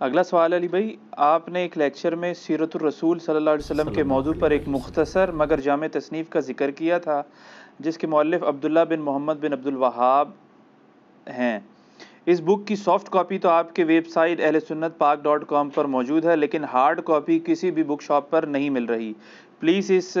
अगला सवाल अली भाई आपने एक लेक्चर में सीरतुलरसूल सल्लल्लाहु अलैहि वसल्लम के मौजू पर एक मुख्तसर मगर जाम तसनीफ़ का ज़िक्र किया था जिसके मौलफ़ अब्दुल्ला बिन मोहम्मद बिन अब्दुल वहाब हैं। इस बुक की सॉफ्ट कॉपी तो आपके वेबसाइट अहल सुन्नत पाक डॉट कॉम पर मौजूद है लेकिन हार्ड कॉपी किसी भी बुक शॉप पर नहीं मिल रही। प्लीज़ इस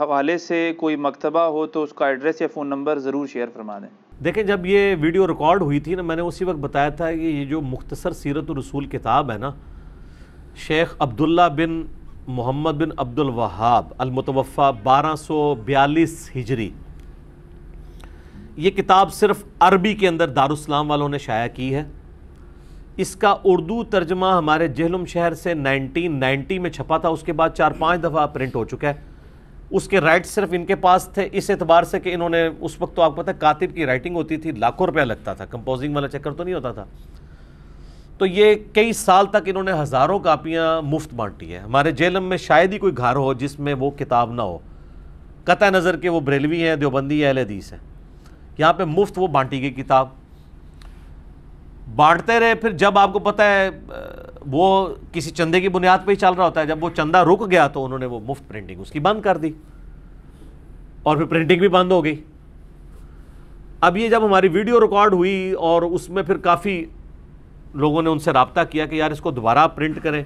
हवाले से कोई मकतबा हो तो उसका एड्रेस या फ़ोन नंबर ज़रूर शेयर फरमा दें। देखें जब ये वीडियो रिकॉर्ड हुई थी ना, मैंने उसी वक्त बताया था कि ये जो मुख्तसर सीरत रसूल किताब है ना, शेख अब्दुल्ला बिन मोहम्मद बिन अब्दुल वहाब अलमुतवफ़ा बारह सौ बयालीस हिजरी। ये किताब सिर्फ़ अरबी के अंदर दारुसलाम वालों ने शाया की है। इसका उर्दू तर्जमा हमारे जहलुम शहर से 1990 में छपा था, उसके बाद चार पाँच दफ़ा प्रिंट हो चुका है। उसके राइट सिर्फ़ इनके पास थे। इस एतबार से कि इन्होंने, उस वक्त तो आपको पता है, कातिब की राइटिंग होती थी, लाखों रुपया लगता था। कंपोजिंग वाला चक्कर तो नहीं होता था। तो ये कई साल तक इन्होंने हज़ारों कापियाँ मुफ़्त बांटी है। हमारे जेलम में शायद ही कोई घर हो जिसमें वो किताब ना हो। कत नज़र के वो बरेलवी हैं, देवबंदी अहल हदीस हैं। यहाँ पर मुफ़्त वो बांटी गई किताब। बांटते रहे, फिर जब आपको पता है वो किसी चंदे की बुनियाद पर ही चल रहा होता है, जब वो चंदा रुक गया तो उन्होंने वो मुफ़्त प्रिंटिंग उसकी बंद कर दी। और फिर प्रिंटिंग भी बंद हो गई। अब ये जब हमारी वीडियो रिकॉर्ड हुई और उसमें फिर काफ़ी लोगों ने उनसे रबता किया कि यार इसको दोबारा प्रिंट करें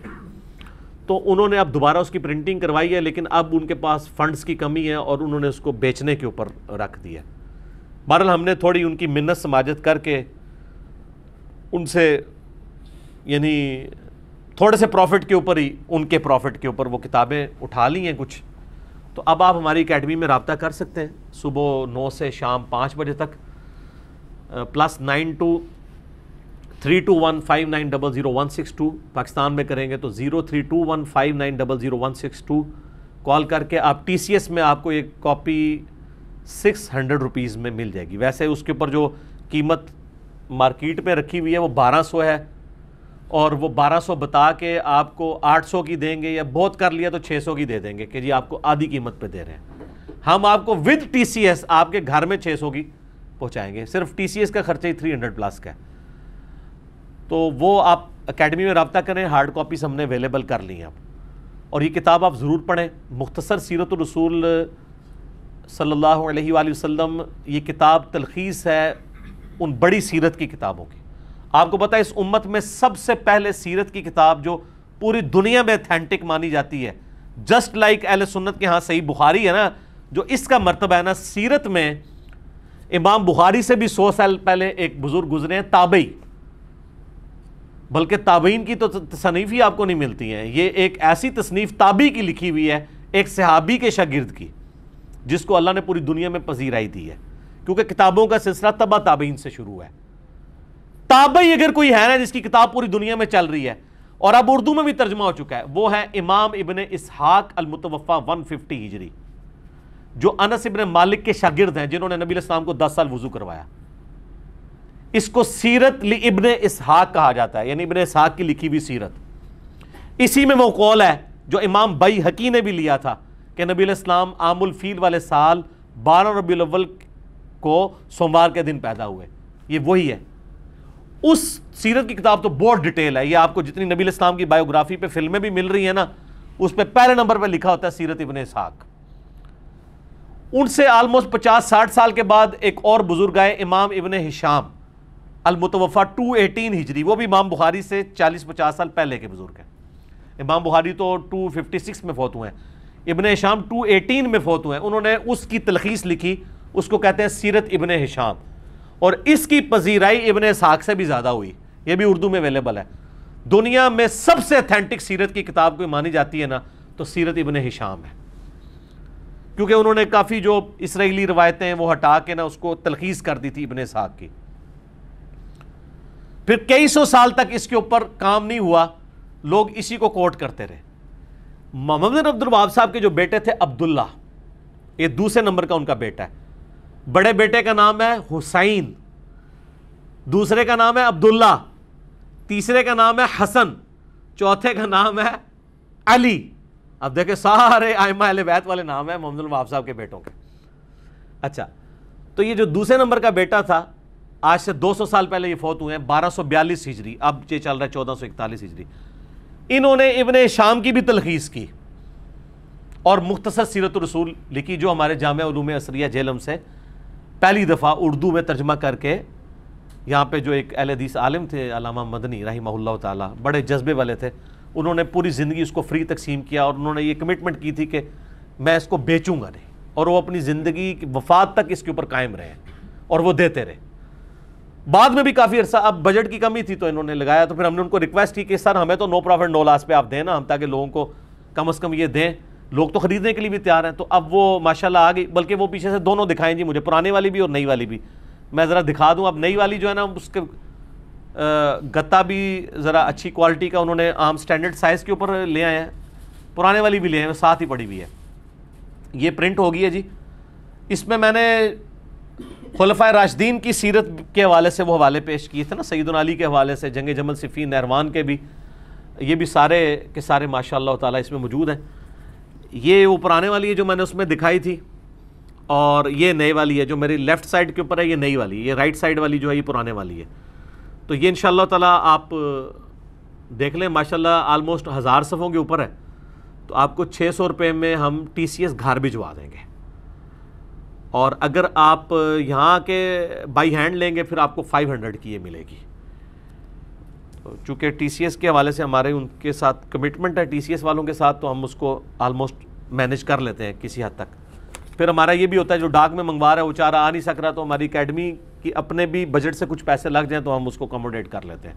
तो उन्होंने अब दोबारा उसकी प्रिंटिंग करवाई है, लेकिन अब उनके पास फंड्स की कमी है और उन्होंने उसको बेचने के ऊपर रख दिया बहरहाल हमने थोड़ी उनकी मिन्नत समाजत करके उनसे, यानी थोड़े से प्रॉफिट के ऊपर ही, उनके प्रॉफिट के ऊपर वो किताबें उठा ली हैं कुछ। तो अब आप हमारी अकेडमी में रबता कर सकते हैं। सुबह नौ से शाम पाँच बजे तक plus nine two three two one five nine double zero one six two Pakistan में करेंगे तो zero three two one five nine double zero one six two call करके आप टी सी एस में आपको एक कॉपी सिक्स हंड्रेड रुपीज़ में मिल जाएगी। वैसे उसके ऊपर जो कीमत मार्केट में रखी हुई है, वो बारह सौ है। और वो 1200 बता के आपको 800 की देंगे या बहुत कर लिया तो 600 की दे देंगे कि जी आपको आधी कीमत पे दे रहे हैं। हम आपको विद टीसीएस आपके घर में 600 की पहुंचाएँगे। सिर्फ़ टीसीएस का खर्चा ही 300 प्लस का है। तो वो आप अकेडमी में रबता करें हार्ड कॉपीज हमने अवेलेबल कर ली हैं आप और ये किताब आप ज़रूर पढ़ें। मुख्तसर सीरत रसूल सल्लल्लाहु अलैहि वसल्लम, ये किताब तलखीस है उन बड़ी सीरत की किताबों की। आपको पता है इस उम्मत में सबसे पहले सीरत की किताब जो पूरी दुनिया में अथेंटिक मानी जाती है जस्ट लाइक अहल सुन्नत के यहाँ सही बुखारी है ना, जो इसका मरतबा है ना, सीरत में इमाम बुखारी से भी सौ साल पहले एक बुज़ुर्ग गुजरे हैं, ताबई। बल्कि ताबीन की तो तसनीफ़ ही आपको नहीं मिलती हैं। ये एक ऐसी तसनीफ़ ताबी की लिखी हुई है, एक सहाबी के शागिर्द की, जिसको अल्लाह ने पूरी दुनिया में पजीराई दी है। क्योंकि किताबों का सिलसिला तबा ताबीन से शुरू है। ताबई अगर कोई है ना, जिसकी किताब पूरी दुनिया में चल रही है, और अब उर्दू में भी तर्जमा हो चुका है, वो है इमाम इबन इसहाक अलमुतवफ़ा वन फिफ्टी हिजरी, जो अनस इबन मालिक के शागिर्द हैं, जिन्होंने नबी इस्लाम को दस साल वज़ू करवाया। इसको सीरत ली इबन इसहाक कहा जाता है, यानी इबन इसहाक की लिखी हुई सीरत। इसी में वो कौल है, जो इमाम बई हकी ने भी लिया था, कि नबी इस्लाम आमुल फील वाले साल बारह रबी को सोमवार के दिन पैदा हुए। ये वही है। उस सीरत की किताब तो बहुत डिटेल है। ये आपको जितनी नबी इस्लाम की बायोग्राफी पे फ़िल्में भी मिल रही है ना, उस पर पहले नंबर पर लिखा होता है सीरत इबन इसहाक उनसे ऑलमोस्ट पचास साठ साल के बाद एक और बुज़ुर्ग आए, इमाम इबन हिशाम। अलमुतवफ़ा टू एटीन हिजरी। वो भी इमाम बुखारी से चालीस पचास साल पहले के बुज़ुर्ग हैं। इमाम बुखारी तो टू फिफ्टी सिक्स में फोत हुए हैं। इबन हिशाम टू एटीन में फोत हुए हैं। उन्होंने उसकी तलखीस लिखी उसको कहते हैं सीरत इबन हिशाम। और इसकी पजीराई इबन साख से भी ज़्यादा हुई। ये भी उर्दू में अवेलेबल है। दुनिया में सबसे अथेंटिक सीरत की किताब कोई मानी जाती है ना तो सीरत इबन हिशाम है। क्योंकि उन्होंने काफ़ी जो इसराइली रवायतें वो हटा के ना उसको तलखीस कर दी थी इबन साख की। फिर कई सौ साल तक इसके ऊपर काम नहीं हुआ। लोग इसी को कोट करते रहे। मोहम्मद अब्दुल साहब के जो बेटे थे अब्दुल्ला, ये दूसरे नंबर का उनका बेटा है। बड़े बेटे का नाम है हुसैन, दूसरे का नाम है अब्दुल्ला, तीसरे का नाम है हसन, चौथे का नाम है अली। अब देखे सारे आयमा बैत वाले नाम है, मोहम्मद वहाब साहब के बेटों के। अच्छा तो ये जो दूसरे नंबर का बेटा था, आज से 200 साल पहले ये फौत हुए हैं 1242 हिजरी, अब ये चल रहा है 1441 हिजरी। इन्होंने इबन शाम की भी तलखीस की और मुख्तसर सीरत रसूल लिखी, जो हमारे जाम असरिया जेलम से पहली दफ़ा उर्दू में तर्जमा करके यहाँ पे जो एक अहल हदीस आलिम थे, अलामा मदनी रही ताला, बड़े जज्बे वाले थे। उन्होंने पूरी ज़िंदगी उसको फ्री तकसीम किया और उन्होंने ये कमिटमेंट की थी कि मैं इसको बेचूँगा नहीं। और वो अपनी ज़िंदगी की वफात तक इसके ऊपर कायम रहे और वो देते रहे। बाद में भी काफ़ी अर्सा, अब बजट की कमी थी तो इन्होंने लगाया तो फिर हमने उनको रिक्वेस्ट की कि, सर, हमें तो नो प्रॉफिट नो लॉस पे आप दें ना, हम ताकि लोगों को कम अज़ कम ये दें। लोग तो ख़रीदने के लिए भी तैयार हैं तो अब वो माशाल्लाह आ गई बल्कि वो पीछे से दोनों दिखाएँ जी मुझे, पुराने वाली भी और नई वाली भी। मैं ज़रा दिखा दूँ, अब नई वाली जो है ना, उसके गत्ता भी ज़रा अच्छी क्वालिटी का उन्होंने आम स्टैंडर्ड साइज़ के ऊपर ले आए हैं, पुराने वाली भी ले आए, साथ ही पड़ी हुई है। ये प्रिंट होगी है जी। इसमें मैंने खुलफा राशदीन की सीरत के हवाले से वो हवाले पेश किए थे ना सईद अली के हवाले से जंग जमल सिफ़ी नरवान के भी, ये भी सारे के सारे माशा ताला इसमें मौजूद हैं। ये वो पुराने वाली है जो मैंने उसमें दिखाई थी, और ये नई वाली है जो मेरी लेफ़्ट साइड के ऊपर है, ये नई वाली ये राइट साइड वाली जो है, ये पुराने वाली है। तो ये इन ताला आप देख लें, माशाल्लाह आलमोस्ट हज़ार सफ़ों के ऊपर है। तो आपको छः सौ रुपये में हम टी सी एस घर भिजवा देंगे। और अगर आप यहाँ के बाई हैंड लेंगे, फिर आपको फाइव हंड्रेड की ये मिलेगी। चूँकि टी के हवाले से हमारे उनके साथ कमिटमेंट है टी सी एस वालों के साथ तो हम उसको आलमोस्ट मैनेज कर लेते हैं किसी हद तक। फिर हमारा ये भी होता है, जो डाक में मंगवा रहा है, वो चारा आ नहीं सक रहा तो हमारी अकेडमी की अपने भी बजट से कुछ पैसे लग जाएँ तो हम उसको अकोमोडेट कर लेते हैं।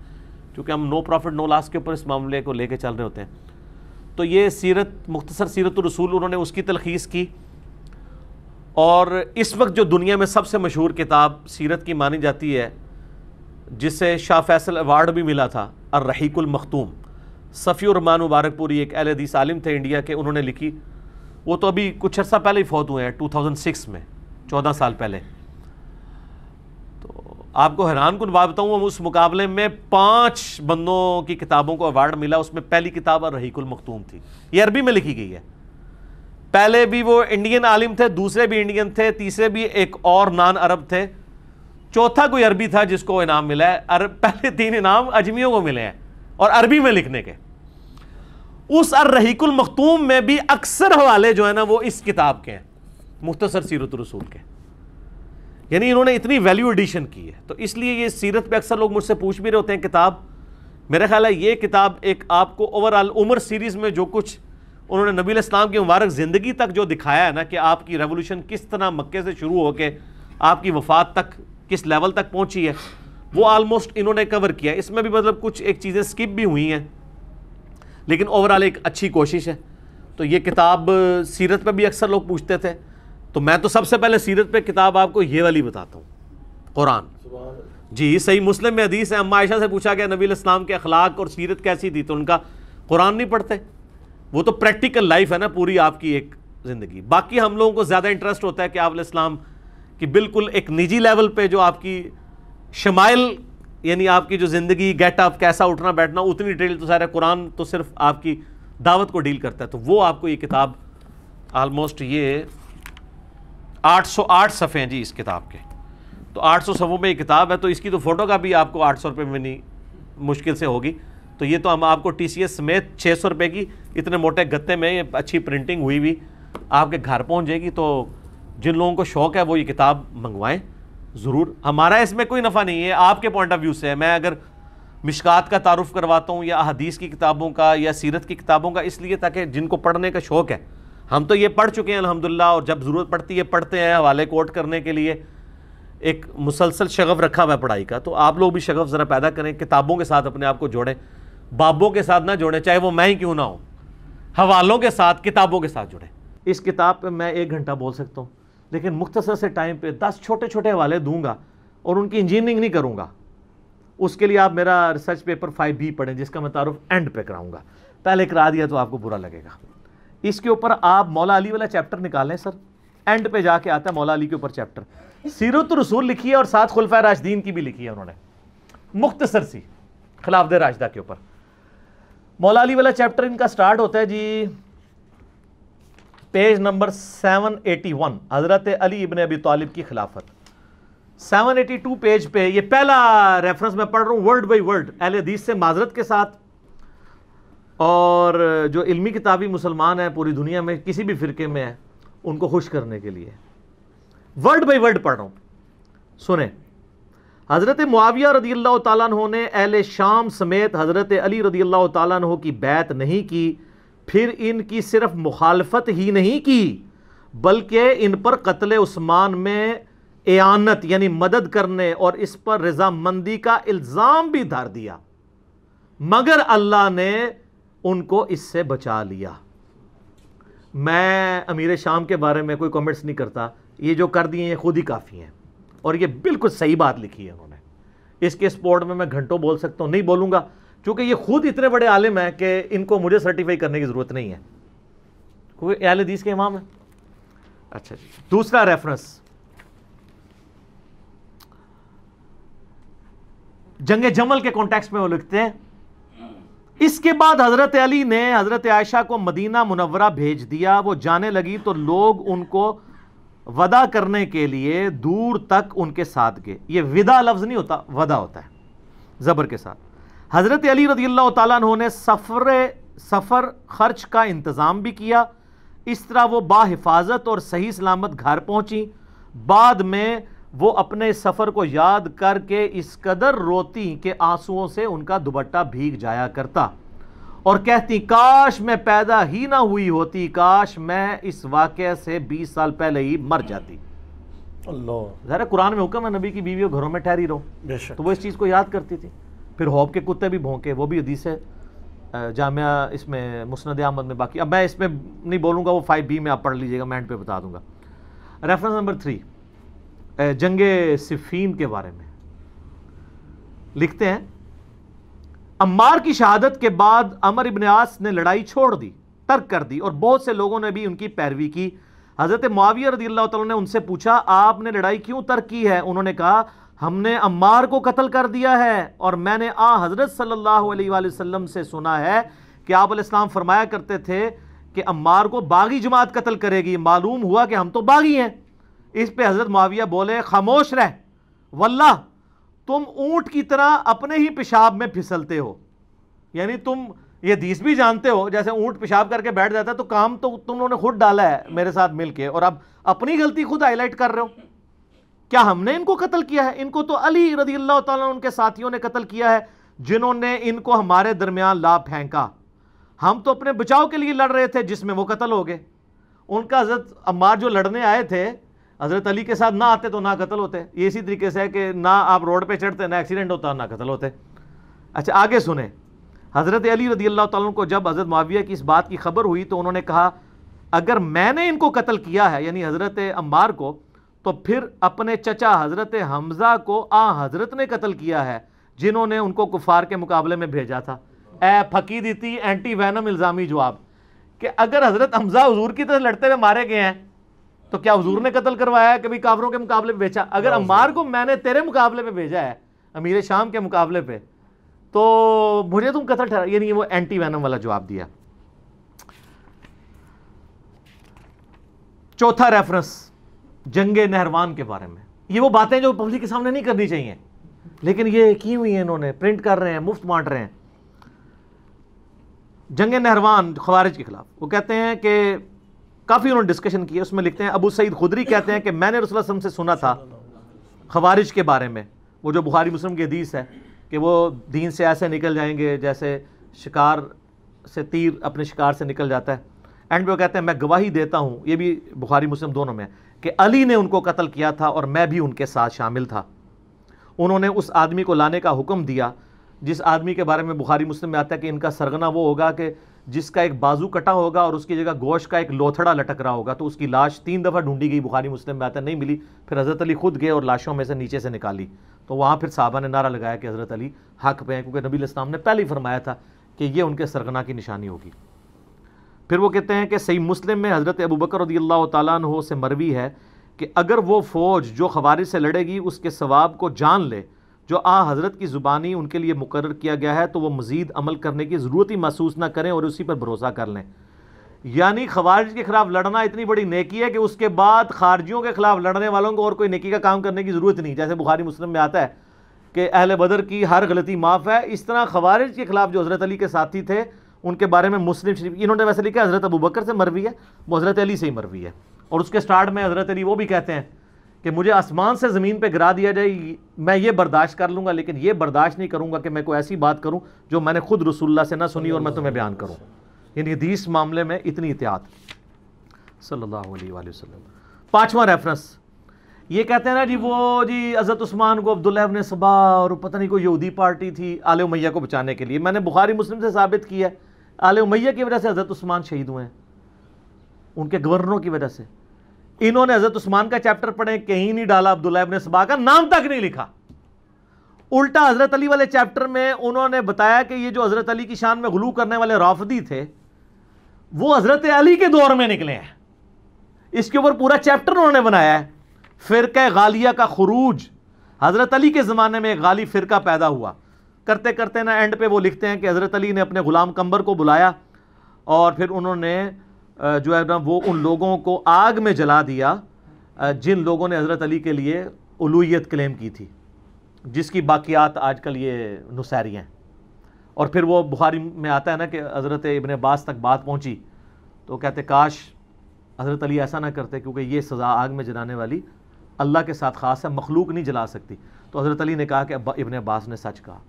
क्योंकि हम नो प्रॉफिट नो लॉस के ऊपर इस मामले को लेके चल रहे होते हैं। तो ये सीरत, मुख्तसर सीरत रसूल उन्होंने उसकी तलखीस की। और इस वक्त जो दुनिया में सबसे मशहूर किताब सीरत की मानी जाती है जिसे शाह फैसल अवार्ड भी मिला था और रहीकुल मखतूम। सफ़ी रमान मुबारकपुरी एक अहल हदीस आलिम थे इंडिया के, उन्होंने लिखी, वो तो अभी कुछ अर्सा पहले ही फौत हुए हैं 2006 में 14 साल पहले। तो आपको हैरान कन बात बताऊँ, उस मुकाबले में पाँच बंदों की किताबों को अवार्ड मिला, उसमें पहली किताब अर रहीकुल मखतूम थी। ये अरबी में लिखी गई है। पहले भी वो इंडियन आलिम थे, दूसरे भी इंडियन थे, तीसरे भी एक और नान अरब थे। चौथा कोई अरबी था जिसको इनाम मिला है। अरब पहले तीन इनाम अजमियों को मिले हैं और अरबी में लिखने के। उस अर रहीकुल मखतूम में भी अक्सर हवाले जो है ना, वो इस किताब के हैं, मुख्तसर सीरत रसूल के। यानी इन्होंने इतनी वैल्यू एडिशन की है। तो इसलिए ये सीरत पे अक्सर लोग मुझसे पूछ भी रहे होते हैं किताब। मेरा ख्याल है ये किताब एक आपको ओवरऑल उम्र सीरीज़ में जो कुछ उन्होंने नबी इस्लाम की मुबारक ज़िंदगी तक जो दिखाया है ना कि आपकी रेवोल्यूशन किस तरह मक्के से शुरू होकर आपकी वफात तक किस लेवल तक पहुँची है। वो ऑलमोस्ट इन्होंने कवर किया इसमें भी मतलब कुछ एक चीज़ें स्किप भी हुई हैं। लेकिन ओवरऑल एक अच्छी कोशिश है। तो ये किताब, सीरत पे भी अक्सर लोग पूछते थे। तो मैं तो सबसे पहले सीरत पे किताब आपको ये वाली बताता हूँ। कुरान। जी, सही मुस्लिम में हदीस है। अम्मा आयशा से पूछा गया, नबी इस्लाम के अखलाक और सीरत कैसी थी? तो उनका, कुरान नहीं पढ़ते। वो तो प्रैक्टिकल लाइफ है ना पूरी आपकी एक ज़िंदगी। बाकी हम लोगों को ज़्यादा इंटरेस्ट होता है कि आप इस्लाम की बिल्कुल एक निजी लेवल पे जो आपकी शमाइल, यानी आपकी जो ज़िंदगी गेटअप कैसा उठना, बैठना, उतनी डिटेल तो सारा कुरान तो सिर्फ़ आपकी दावत को डील करता है। तो वो आपको ये किताब आलमोस्ट ये 808 सफ़े हैं जी इस किताब के। तो 800 सफ़ों में ये किताब है तो इसकी तो फ़ोटो का भी आपको आठ सौ रुपये में नहीं मुश्किल से होगी। तो ये तो हम आपको टी सी एस समेत छः सौ रुपये की, इतने मोटे गत्ते में अच्छी प्रिंटिंग हुई भी, आपके घर पहुँच जाएगी तो जिन लोगों को शौक़ है वो ये किताब मंगवाएँ, ज़रूर। हमारा इसमें कोई नफ़ा नहीं है, आपके पॉइंट ऑफ़ व्यू से मैं अगर मिशकात का तारुफ करवाता हूँ या हदीस की किताबों का या सीरत की किताबों का, इसलिए ताकि जिनको पढ़ने का शौक़ है। हम तो ये पढ़ चुके हैं अलहमदिल्ला और जब ज़रूरत पड़ती है, पढ़ते हैं, हवाले कोट करने के लिए। एक मुसलसल शगफ़ रखा हुआ है पढ़ाई का तो आप लोग भी शगफ़ ज़रा पैदा करें, किताबों के साथ अपने आप को जोड़ें। बाबों के साथ ना जोड़ें, चाहे वो मैं ही क्यों ना हो। हवालों के साथ, किताबों के साथ जुड़ें। इस किताब पे मैं एक घंटा बोल सकता हूँ। लेकिन मुख्तसर से टाइम पे दस छोटे छोटे हवाले दूँगा और उनकी इंजीनियरिंग नहीं करूँगा। उसके लिए आप मेरा रिसर्च पेपर फाइव बी पढ़ें, जिसका मैं तारुफ एंड पे कराऊँगा। पहले करा दिया तो आपको बुरा लगेगा। इसके ऊपर आप मौला अली वाला चैप्टर निकालें, सर। एंड पे जाके आता है मौला अली के ऊपर चैप्टर सीरत रसूल लिखी है और साथ खुलफा राशदीन की भी लिखी है उन्होंने। मुख्तसर सी, खिलाफ राशदा के ऊपर। मौला अली वाला चैप्टर इनका स्टार्ट होता है जी पेज नंबर 781 हज़रत अली इबन अबी तालिब की खिलाफत। 782 पेज पे ये पहला रेफरेंस मैं पढ़ रहा हूँ वर्ड बाई वर्ड अहल हदीस से माजरत के साथ। और जो इल्मी किताबी मुसलमान हैं पूरी दुनिया में, किसी भी फ़िरके में है, उनको खुश करने के लिए। वर्ड बाई वर्ड पढ़ रहा हूँ। सुने। हज़रत मुआविया रदी अल्लाह तु ने अहल शाम समेत हज़रत अली रदी अल्लाह तु की बैत नहीं की। फिर इनकी सिर्फ़ मुखालफत ही नहीं की, बल्कि इन पर कत्ल उस्मान में एनत यानी मदद करने और इस पर रजामंदी का इल्ज़ाम भी धर दिया। मगर अल्लाह ने उनको इससे बचा लिया। मैं अमीर शाम के बारे में कोई कमेंट्स नहीं करता। ये जो कर दिए ये खुद ही काफ़ी हैं। और ये बिल्कुल सही बात लिखी है उन्होंने। इसके स्पोर्ट में मैं घंटों बोल सकता हूँ, नहीं बोलूँगा। क्योंकि ये खुद इतने बड़े आलिम हैं कि इनको मुझे सर्टिफाई करने की ज़रूरत नहीं है। क्योंकि आल हदीस के इमाम है? अच्छा जी। दूसरा रेफरेंस जंग जमल के कॉन्टेक्स्ट में वो लिखते हैं इसके बाद हज़रत अली ने हज़रत आयशा को मदीना मुनवरा भेज दिया। वो जाने लगी तो लोग उनको वदा करने के लिए दूर तक उनके साथ गए। ये विदा लफ्ज़ नहीं होता वदा होता है ज़बर के साथ। हज़रत अली रदी अल्लाह ने सफ़र सफ़र खर्च का इंतज़ाम भी किया। इस तरह वो बाहिफाजत और सही सलामत घर पहुँची। बाद में वो अपने सफ़र को याद करके इस कदर रोती कि आंसुओं से उनका दुबट्टा भीग जाया करता और कहती काश मैं पैदा ही ना हुई होती काश मैं इस वाक़े से 20 साल पहले ही मर जाती। अल्लाह। ज़रा कुरान में हुक्म है नबी की बीवी घरों में ठहरी रहो। तो वो इस चीज़ को याद करती थी। फिर हौब के कुत्ते भी भोंके, वो भी हदीस है। जामिया इसमें मुस्ंद अहमद में बाकी। अब मैं इसमें नहीं बोलूँगा, वो फाइव बी में आप पढ़ लीजिएगा, मैं एंड पे बता दूँगा। रेफरेंस नंबर थ्री जंग सिफीन के बारे में। लिखते हैं, अम्मार की शहादत के बाद अमर इबन आस ने लड़ाई छोड़ दी, तर्क कर दी और बहुत से लोगों ने भी उनकी पैरवी की। हज़रत मुआविया रदी अल्लाह ने उनसे पूछा, आपने लड़ाई क्यों तर्क की है? उन्होंने कहा हमने अम्मार को कत्ल कर दिया है और मैंने आ हज़रत सल्लल्लाहु अलैहि वसल्लम से सुना है कि आप इस्लाम फरमाया करते थे कि अम्मार को बागी जमात कत्ल करेगी। मालूम हुआ कि हम तो बागी हैं। इस पे हज़रत मुआविया बोले, खामोश रह। वल्ला तुम ऊँट की तरह अपने ही पेशाब में फिसलते हो। यानी तुम ये दीस भी जानते हो, जैसे ऊँट पेशाब करके बैठ जाता है तो काम तो तुमने खुद डाला है मेरे साथ मिलके। और अब अपनी गलती खुद हाईलाइट कर रहे हो। क्या हमने इनको कत्ल किया है? इनको तो अली रदी अल्लाह उनके साथियों ने कत्ल किया है, जिन्होंने इनको हमारे दरमियान ला फेंका। हम तो अपने बचाव के लिए लड़ रहे थे, जिसमें वो कत्ल हो गए। उनका हज़रत अम्मार जो लड़ने आए थे, हज़रत अली के साथ ना आते तो ना कत्ल होते। ये इसी तरीके से है कि ना आप रोड पे चढ़ते, ना एक्सीडेंट होता, ना कत्ल होते। अच्छा आगे सुने। हज़रत अली रदी अल्लाह तु को जब हज़रत माविया की इस बात की खबर हुई तो उन्होंने कहा, अगर मैंने इनको कत्ल किया है, यानी हज़रत अम्बार को तो फिर अपने चचा हज़रत हमज़ा को आ हज़रत ने कत्ल किया है जिन्होंने उनको कुफार के मुकाबले में भेजा था। ए फकी दी थी एंटी वैनम इल्ज़ामी जवाब कि अगर हज़रत हमज़ा हजूर की तरह लड़ते हुए मारे गए हैं तो क्या हजूर ने कत्ल करवाया कभी काफरों के मुकाबले में बेचा? अगर अम्मार को मैंने तेरे मुकाबले में भेजा है अमीर शाम के मुकाबले पर तो मुझे तुम कत्ल ठहरा यानी वो एंटी वैनम वाला जवाब दिया। चौथा रेफरेंस जंगे नहरवान के बारे में। ये वो बातें जो पब्लिक के सामने नहीं करनी चाहिए। लेकिन ये की हुई है इन्होंने प्रिंट कर रहे हैं, मुफ़्त बांट रहे हैं। जंग नहरवान, खवारिज के खिलाफ। वो कहते हैं कि काफ़ी उन्होंने डिस्कशन किया उसमें लिखते हैं, अबू सईद खुदरी कहते हैं कि मैंने रसुल्लम से सुना था खवारिज के बारे में। वो जो बुखारी मुस्लिम की हदीस है कि वो दीन से ऐसे निकल जाएँगे जैसे शिकार से तीर अपने शिकार से निकल जाता है। एंड वो कहते हैं, मैं गवाही देता हूँ। ये भी बुखारी, मुस्लिम दोनों में, कि अली ने उनको कत्ल किया था और मैं भी उनके साथ शामिल था। उन्होंने उस आदमी को लाने का हुक्म दिया, जिस आदमी के बारे में बुखारी, मुस्लिम में आता है कि इनका सरगना वो होगा कि जिसका एक बाजू कटा होगा और उसकी जगह गोश का एक लोथड़ा लटक रहा होगा तो उसकी लाश तीन दफ़ा ढूंढी गई, बुखारी, मुस्लिम में आता नहीं मिली। फिर हज़रत अली खुद गए और लाशों में से नीचे से निकाली। तो वहाँ फिर साहबा ने नारा लगाया कि हज़रत अली हक पे हैं, क्योंकि नबी इस्लाम ने पहले ही फरमाया था कि ये उनके सरगना की निशानी होगी। फिर वो कहते हैं कि सही मुस्लिम में हज़रत अबू बकर हो से मरवी है कि अगर वो फ़ौज जो खबारी से लड़ेगी, उसके सवाब को जान ले, जो आ हज़रत की ज़ुबानी उनके लिए मुकर किया गया है तो वह मज़ीद अमल करने की ज़रूरत ही महसूस ना करें और उसी पर भरोसा कर लें। यानी खवारिज के खिलाफ लड़ना इतनी बड़ी नेकी है कि उसके बाद खारजियों के खिलाफ लड़ने वालों को और कोई नेकी का काम करने की ज़रूरत नहीं। जैसे बुखारी मुस्लिम में आता है कि अहल बदर की हर गलती माफ़ है। इस तरह खवारिज के खिलाफ जो हज़रत अली के साथी थे उनके बारे में मुस्लिम शरीफ इन्होंने वैसे लिखा हज़रत अबू बकर से मरवी है, वो हज़रत अली से ही मरवी है। और उसके स्टार्ट में हज़रत अली वो भी कहते हैं कि मुझे आसमान से ज़मीन पे गिरा दिया जाए, मैं ये बर्दाश्त कर लूँगा, लेकिन ये बर्दाश्त नहीं करूँगा कि मैं कोई ऐसी बात करूँ जो मैंने खुद रसुल्ला से ना सुनी और मैं तुम्हें बयान करूँ। यानी हदीस मामले में इतनी एहतियात। वसल्लम। पाँचवा रेफरेंस ये कहते हैं ना जी, वो जी अज़रत उस्मान को अब्दुल्ला ने सबा और पता नहीं कोई यहूदी पार्टी थी, आल मैया को बचाने के लिए। मैंने बुखारी मुस्लिम से साबित किया है। आल मैया की वजह से हज़रत उस्मान शहीद हुए हैं। उनके गवर्नरों की वजह से। इन्होंने हज़रत उस्मान का चैप्टर पढ़े, कहीं नहीं डाला, अब्दुल्ला इबन सबा का, नाम तक नहीं लिखा। उल्टा हज़रत अली वाले चैप्टर में उन्होंने बताया कि ये जो हज़रत अली की शान में गलू करने वाले राफदी थे, वो हज़रत अली के दौर में निकले हैं। इसके ऊपर पूरा चैप्टर उन्होंने बनाया है। फ़िरक गालिया का खरूज। हज़रत अली के ज़माने में गाली फ़िरका पैदा हुआ। करते करते ना एंड पे वो लिखते हैं कि हज़रत अली ने अपने ग़ुलाम कंबर को बुलाया और फिर उन्होंने जो है ना, वो उन लोगों को आग में जला दिया जिन लोगों ने हज़रत अली के लिए उलूयत क्लेम की थी, जिसकी बाकियात आजकल ये नुसैरी हैं। और फिर वो बुखारी में आता है ना कि हज़रत इबन अब्बास तक बात पहुँची तो कहते, काश हज़रत अली ऐसा ना करते क्योंकि ये सज़ा आग में जलाने वाली अल्लाह के साथ ख़ास है, मखलूक नहीं जला सकती। तो हज़रत अली ने कहा कि इबन अब्बास ने सच कहा।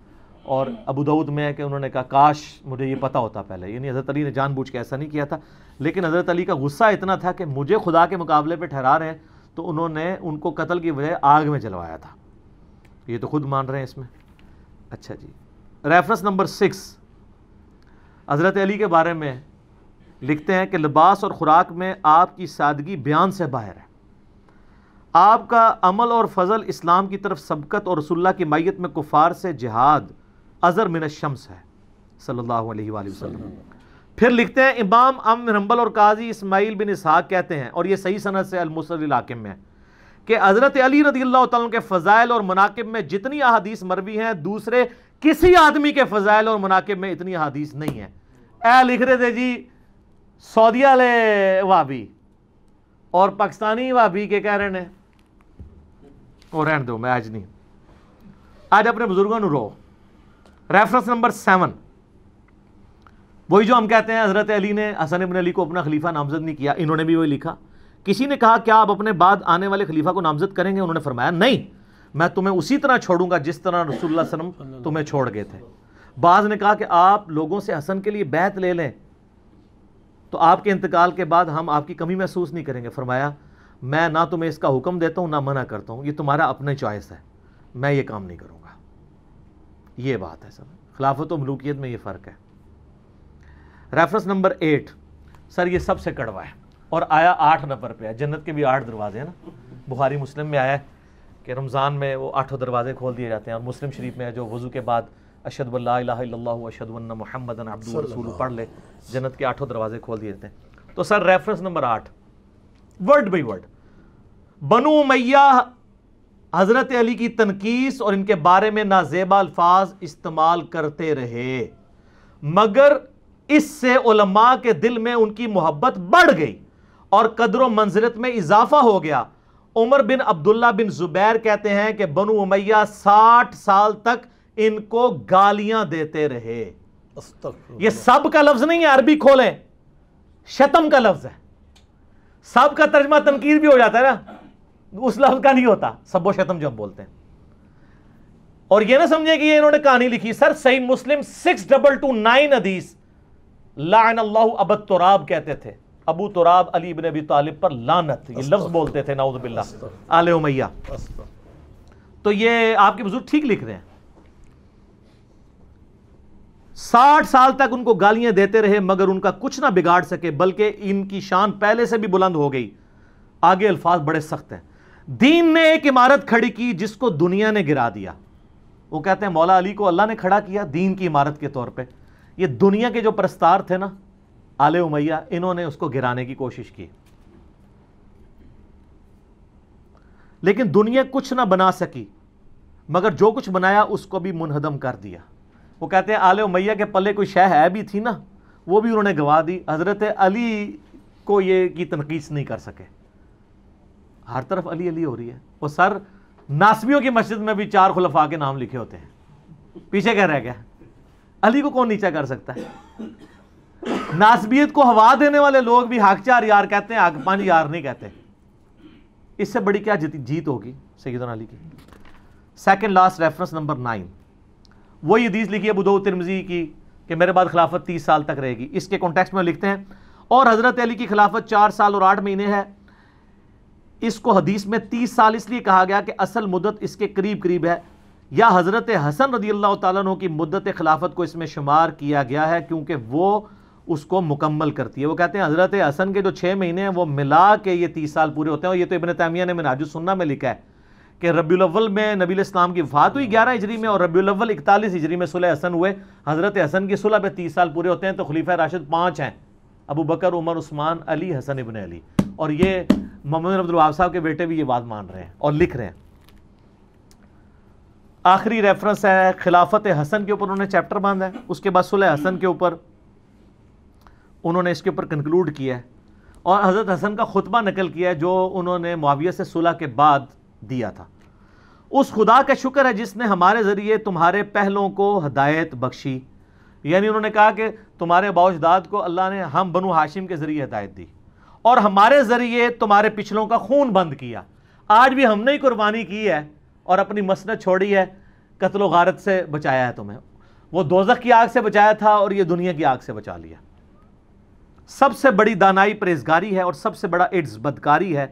और अबू दाऊद में है कि उन्होंने कहा, काश मुझे ये पता होता पहले। यानी हज़रत अली ने जानबूझ के ऐसा नहीं किया था। लेकिन हज़रत अली का गुस्सा इतना था कि मुझे खुदा के मुकाबले पर ठहरा रहे हैं तो उन्होंने उनको कत्ल की वजह आग में जलवाया था। ये तो खुद मान रहे हैं इसमें। अच्छा जी। रेफरेंस नंबर सिक्स हज़रत अली के बारे में लिखते हैं कि लिबास और ख़ुराक में आपकी सादगी बयान से बाहर है। आपका अमल और फजल इस्लाम की तरफ़ सबकत और रसुल्ला की मैत में कुफार से जिहाद अज़र मिन शम्स है, सल्लल्लाहु अलैहि वसल्लम। फिर लिखते हैं, इमाम अम रम्बल और काजी इस्माइल बिन इसहाक कहते हैं, और ये सही सनत से अलमुसलाकिम में है, कि हज़रत अली रदी अल्लाह के फ़जाइल और मनाकिब में जितनी अहादीस मरवी हैं, दूसरे किसी आदमी के फ़जाइल और मनाकिब में इतनी अहादीस नहीं है। ए लिख रहे थे जी सऊदिया ले वाबी और पाकिस्तानी वाबी के कह रहे हैं और रहने दो, मैं आज नहीं। आज अपने बुज़ुर्गों रो रेफरेंस नंबर सेवन वही जो हम कहते हैं, हज़रत अली ने, हसन इबन अली को अपना खलीफा नामजद नहीं किया, इन्होंने भी वही लिखा। किसी ने कहा, क्या आप अपने बाद आने वाले खलीफा को नामजद करेंगे? उन्होंने फरमाया, नहीं, मैं तुम्हें उसी तरह छोड़ूँगा जिस तरह रसुल्ला सलम तुम्हें छोड़ गए थे। बाज ने कहा कि आप लोगों से हसन के लिए बैत ले लें। तो आपके इंतकाल के बाद हम आपकी कमी महसूस नहीं करेंगे। फरमाया, मैं ना तुम्हें इसका हुक्म देता हूँ, ना मना करता हूँ। ये तुम्हारा अपना चॉइस है। मैं ये काम नहीं करूँगा। ये बात है सब। खिलाफत मलूकियत में ये फ़र्क है। रेफरेंस नंबर एट सर, ये सबसे कड़वा है। और आया आठ नंबर पे है। जन्नत के भी आठ दरवाजे हैं ना। बुखारी, मुस्लिम में आया है कि रमज़ान में वो आठों दरवाजे खोल दिए जाते हैं। और मुस्लिम शरीफ में है जो वज़ू के बाद अशद अशद महमद रसूल पढ़ ले। जन्नत के आठों दरवाजे खोल दिए जाते हैं। तो सर रेफरेंस नंबर आठ। वर्ड बाई वर्ड बनु मैया हज़रत अली की तनकीस और इनके बारे में नाजेबा अल्फाज इस्तेमाल करते रहे। मगर इससे उलमा के दिल में उनकी मोहब्बत बढ़ गई और कदर मंजिलत में इजाफा हो गया। उमर बिन अब्दुल्ला बिन जुबैर कहते हैं कि बनु उमैया साठ साल तक इनको गालियाँ देते रहे। ये सब का लफ्ज नहीं है अरबी खोलें शतम का लफ्ज है। सब का तर्जमा तनकीर भी हो जाता है ना। उस लफ्ज का नहीं होता सबो शतम जो हम बोलते हैं। और ये ना समझे कि ये इन्होंने कहानी लिखी। सर सही मुस्लिम सिक्स डबल टू नाइन अदीस लान अल्लाह अब तुराब कहते थे। अबू तुराब अली इबन अबी तालिब पर लानत ये लफ्ज बोलते थे नाउजुबिल्ला आले उमैया। तो ये आपके बुज़ुर्ग ठीक लिख रहे हैं। साठ साल तक उनको गालियाँ देते रहे मगर उनका कुछ ना बिगाड़ सके बल्कि इनकी शान पहले से भी बुलंद हो गई। आगे अल्फाज बड़े सख्त हैं। दीन ने एक इमारत खड़ी की जिसको दुनिया ने गिरा दिया। वो कहते हैं, मौला अली को अल्लाह ने खड़ा किया दीन की इमारत के तौर पे। ये दुनिया के जो प्रस्तार थे ना, आले उमैया, इन्होंने उसको गिराने की कोशिश की। लेकिन दुनिया कुछ ना बना सकी, मगर जो कुछ बनाया उसको भी मुनहदम कर दिया। वो कहते हैं, आले उमैया के पल्ले कोई शह है भी थी ना, वो भी उन्होंने गवा दी। हज़रत अली को ये की तनकीस नहीं कर सके। हर तरफ़ अली अली हो रही है। वो सर नासबियों की मस्जिद में भी चार खुलफा के नाम लिखे होते हैं। पीछे क्या रह गया अली को कौन नीचा कर सकता है? नासबियत को हवा देने वाले लोग भी हक चार यार कहते हैं, हक पाँच यार नहीं कहते। इससे बड़ी क्या जीत होगी सैदन अली की? Second last reference number nine वही हदीस लिखी है बुदो तिरमजी की कि मेरे बाद खिलाफत तीस साल तक रहेगी। इसके कॉन्टेक्स्ट में लिखते हैं, और हज़रत अली की खिलाफत चार साल और आठ महीने है। इसको हदीस में तीस साल इसलिए कहा गया कि असल मुद्दत इसके करीब करीब है। या हज़रत हसन रदी अल्लाह तु की मुद्दत खिलाफत को इसमें शुमार किया गया है क्योंकि वो उसको मुकम्मल करती है। वो कहते हैं, हज़रत हसन के जो छः महीने हैं, वो मिला के ये तीस साल पूरे होते हैं। और ये तो इबन तैमिया ने मैंने सुन्ना में लिखा है कि रबील में नबी इस्लाम की वफात हुई ग्यारह हिजरी में और रबील इकतालीस हिजरी में सुलह हसन हुए। हज़रत हसन की सुलह पे तीस साल पूरे होते हैं तो खलीफा राशिद पाँच हैं, अबू बकर, उमर, उस्मान, अली, हसन इबन अली। और ये मोहम्मद अब्दुल साहब के बेटे भी ये बात मान रहे हैं और लिख रहे हैं। आखिरी रेफरेंस है, खिलाफत हसन के ऊपर उन्होंने चैप्टर बांधा है। उसके बाद सुलह हसन के ऊपर उन्होंने इसके ऊपर कंक्लूड किया है। और हज़रत हसन का खुतबा नकल किया है, जो उन्होंने मुआविया से सुलह के बाद दिया था। उस खुदा का शुक्र है जिसने हमारे ज़रिए तुम्हारे पहलों को हदायत बख्शी। यानी उन्होंने कहा कि तुम्हारे बाउजदाद को अल्लाह ने हम बनु हाशिम के ज़रिए हदायत दी। और हमारे ज़रिए तुम्हारे पिछलों का खून बंद किया। आज भी हमने ही कुर्बानी की है और अपनी मसनत छोड़ी है। कत्लो गारत से बचाया है तुम्हें। वो दोजक की आग से बचाया था और ये दुनिया की आग से बचा लिया। सबसे बड़ी दानाई परेजगारी है और सबसे बड़ा इड्स बदकारी है।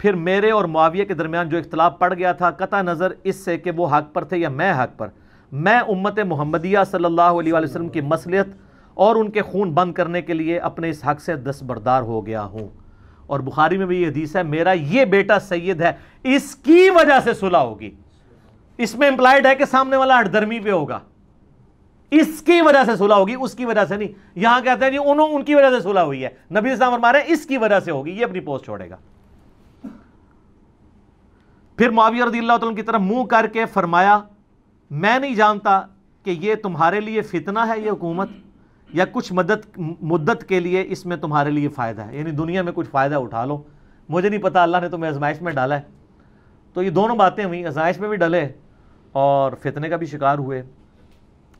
फिर मेरे और मुआविया के दरमियान जो इख्तलाफ पड़ गया था, कता नज़र इससे कि वो हक पर थे या मैं हक पर। मैं उम्मत मोहम्मदिया सल्लल्लाहु अलैहि वसल्लम की मसलियत और उनके खून बंद करने के लिए अपने इस हक से दस्तबरदार हो गया हूँ। और बुखारी में भी ये हदीस है, मेरा ये बेटा सैयद है, इसकी वजह से सुलह होगी। इसमें इंप्लाइड है कि सामने वाला हटधर्मी पे होगा। इसकी वजह से सुलह होगी, उसकी वजह से नहीं। यहाँ कहते हैं जी उन्होंने उनकी वजह से सुलह हुई है। नबी इस्लाम इसकी वजह से होगी, ये अपनी पोस्ट छोड़ेगा। फिर मुआविया रदी की तरफ़ मुँह करके फरमाया, मैं नहीं जानता कि ये तुम्हारे लिए फितना है, ये हुकूमत। या कुछ मदद, मुद्दत के लिए इसमें तुम्हारे लिए फ़ायदा है। यानी दुनिया में कुछ फ़ायदा उठा लो। मुझे नहीं पता, अल्लाह ने तुम्हें आजमाइश में डाला है। तो ये दोनों बातें हुई, आजमाइश में भी डले और फितने का भी शिकार हुए।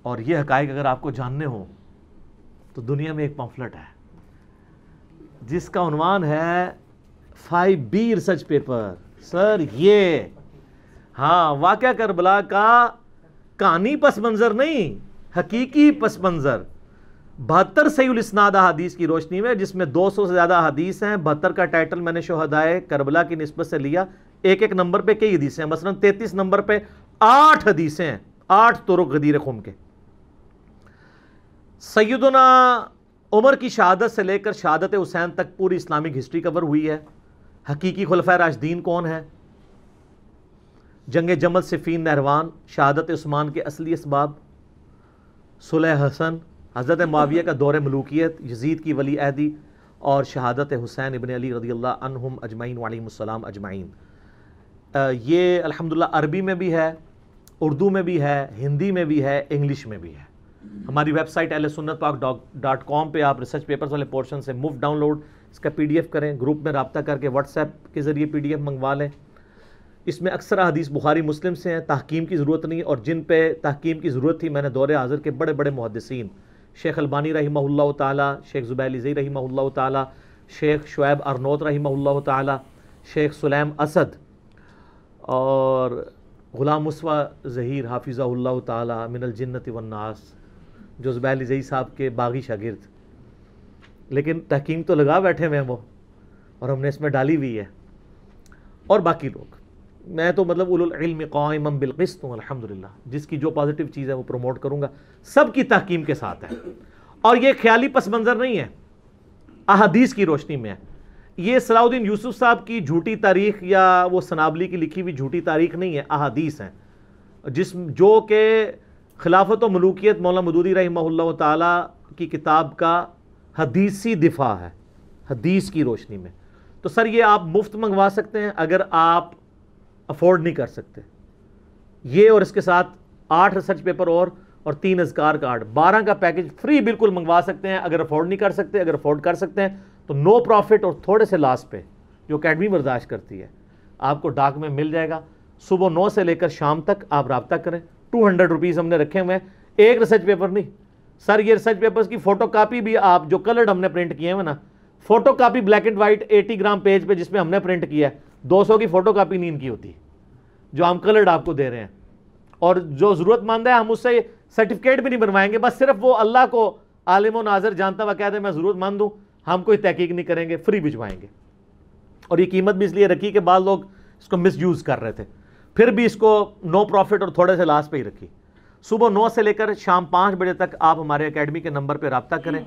और ये हकाइक अगर आपको जानने हो तो दुनिया में एक पम्फलेट है, जिसका उनवान है five B research paper. Sir, ये हाँ वाक़ करबला का कहानी पस मंज़र नहीं, हकीकी पस मंज़र। बहत्तर सही इस्नाद हदीस की रोशनी में, जिसमें 200 से ज़्यादा हदीस हैं। बहत्तर का टाइटल मैंने शहदाय करबला की नस्बत से लिया। एक एक नंबर पे कई हदीसें हैं। मसलन तैतीस नंबर पे आठ हदीसें हैं। आठ तुरुक गदीर खुम के। सैदना उमर की शहादत से लेकर शहादत हुसैन तक पूरी इस्लामिक हिस्ट्री कवर हुई है। हकीकी खुलफा राजदीन कौन है? जंग जमल सिफ़ीन नहरवान, शहादत उस्मान के असली इसबाब, सुलह हसन हज़रत माविया का दौर मलूकियत यजीद की वली अहदी और शहादत हुसैन इबन अली रदी अजमैन वालीम अजमैन ये अल्हम्दुलिल्लाह अरबी में भी है, उर्दू में भी है, हिंदी में भी है, इंग्लिश में भी है। हमारी वेबसाइट एल सुन्नत पाक डॉट कॉम पर आप रिसर्च पेपर्स वाले पोर्शन से मुफ़्त डाउनलोड इसका पी डी एफ़ करें, ग्रुप में रबता करके व्हाट्सएप के ज़रिए पी डी एफ़ मंगवा लें। इसमें अक्सर हदीस बुखारी, मुस्लिम से हैं, तहकीम की ज़रूरत नहीं और जिन पे तहकीम की ज़रूरत थी, मैंने दौरे हाजिर के बड़े बड़े मुहदसिन शेख अलबानी रही ताली शेख ज़ुबैल ज़ई रही ताली शेख शुएब अरनोत रही ताली शेख सुलैम असद और ग़ुलाम मुसवा ज़हीर हाफिज़ा ताली मिनल जन्नत वन्नास जो ज़ुबैल ज़ई साहब के बागी शागिर्द। लेकिन तहकीम तो लगा बैठे हुए हैं वो, और हमने इसमें डाली हुई है, और बाकी लोग। मैं तो मतलब उलम कौम बिलकिस्त हूँ अलहमदिल्ला जिसकी जो पॉजिटिव चीज़ है वो प्रमोट करूँगा। सबकी तहकीम के साथ है। और ये ख्याली पस मंज़र नहीं है। अहदीस की रोशनी में है। ये सलाउद्दीन यूसुफ साहब की झूठी तारीख या वो सनाबली की लिखी हुई झूठी तारीख नहीं है, अहदीस हैं। जिस जो कि खिलाफत व मलूकियत मौला मदूदी रही ताला की किताब का हदीसी दिफा है, हदीस की रोशनी में। तो सर, ये आप मुफ़्त मंगवा सकते हैं। अगर आप अफोर्ड नहीं कर सकते। ये और इसके साथ आठ रिसर्च पेपर और और तीन अजकार कार्ड बारह का पैकेज फ्री बिल्कुल मंगवा सकते हैं। अगर अफोर्ड नहीं कर सकते, अगर अफोर्ड कर सकते हैं तो नो प्रॉफिट और थोड़े से लास्ट पे जो अकेडमी बर्दाश्त करती है, आपको डाक में मिल जाएगा। सुबह नौ से लेकर शाम तक आप रबता करें। टू हंड्रेड रुपीज़ हमने रखे हुए हैं। एक रिसर्च पेपर नहीं। सर, ये रिसर्च पेपर्स की फ़ोटो कापी भी आप जो कलर्ड हमने प्रिंट किए हैं ना photo copy black and white eighty gram page पे जिसमें हमने प्रिंट किया है 200 की फ़ोटो कापी नहीं इनकी होती, जो हम कलर्ड आपको दे रहे हैं। और जो ज़रूरतमंद है, हम उससे सर्टिफिकेट भी नहीं बनवाएँगे, बस सिर्फ़ वो अल्लाह को आलिम नाजर जानता हुआ कह दे, मैं ज़रूरतमंद हूँ, हम कोई तहकीक नहीं करेंगे फ्री भिजवाएँगे। और ये कीमत भी इसलिए रखी कि बाद लोग इसको मिस कर रहे थे। फिर भी इसको नो प्रॉफिट और थोड़े से लास्ट पे ही रखी। सुबह नौ से लेकर शाम पाँच बजे तक आप हमारे अकेडमी के नंबर पर रबता करें।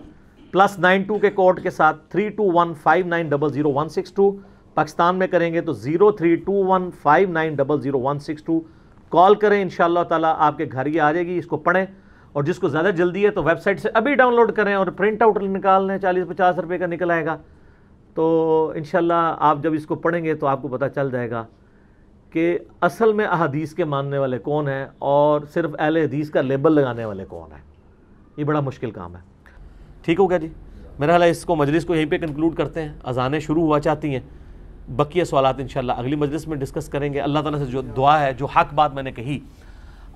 प्लस नाइन टू के कोड के साथ three two one five nine double zero one six two Pakistan में करेंगे तो zero three two one five nine double zero one six two. Call करें इन ताला आपके घर ही आ जाएगी, इसको पढ़ें। और जिसको ज़्यादा जल्दी है तो वेबसाइट से अभी डाउनलोड करें और प्रिंट आउट निकाल लें चालीस पचास रुपये का निकल आएगा। तो इन आप जब इसको पढ़ेंगे तो आपको पता चल जाएगा कि असल में अहदीस के मानने वाले कौन हैं और सिर्फ़ अहल हदीस का लेबल लगाने वाले कौन हैं। ये बड़ा मुश्किल काम है। ठीक हो गया जी? मेरा ख्याल इसको, मजलिस को यहीं पे कंक्लूड करते हैं। अजानें शुरू हुआ चाहती हैं। बकिया सवाल इन शाला अगली मजलिस में डिस्कस करेंगे। अल्लाह ताला से जो दुआ है, जो हक बात मैंने कही,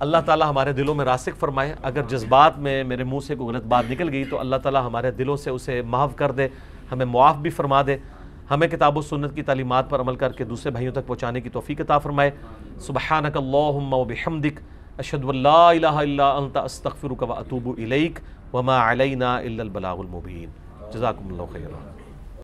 अल्लाह ताला हमारे दिलों में रासिक फरमाए। अगर जज्बात में मेरे मुँह से कोई गलत बात निकल गई तो अल्लाह ताला हमारे दिलों से उसे माफ़ कर दे, हमें मुआफ़ भी फरमा दे, हमें किताब सुन्नत की तालीमत पर अमल करके दूसरे भाइयों तक पहुँचाने की तोफ़ी कता फ़रमाए। सुबहानकल्लाबहमदिक अशदल्लातफ़िर व अतूब इलैक वमा अलैना इल्लल बलागुल